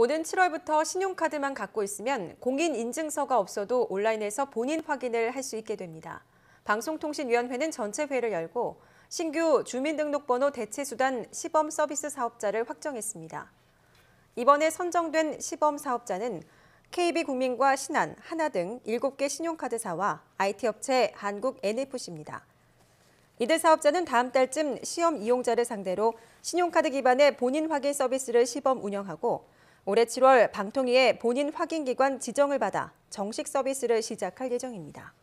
오는 7월부터 신용카드만 갖고 있으면 공인인증서가 없어도 온라인에서 본인 확인을 할 수 있게 됩니다. 방송통신위원회는 전체 회를 열고 신규 주민등록번호 대체수단 시범 서비스 사업자를 확정했습니다. 이번에 선정된 시범 사업자는 KB국민과 신한, 하나 등 7개 신용카드사와 IT업체 한국 NFC입니다. 이들 사업자는 다음 달쯤 시험 이용자를 상대로 신용카드 기반의 본인 확인 서비스를 시범 운영하고 올해 7월 방통위의 본인 확인 기관 지정을 받아 정식 서비스를 시작할 예정입니다.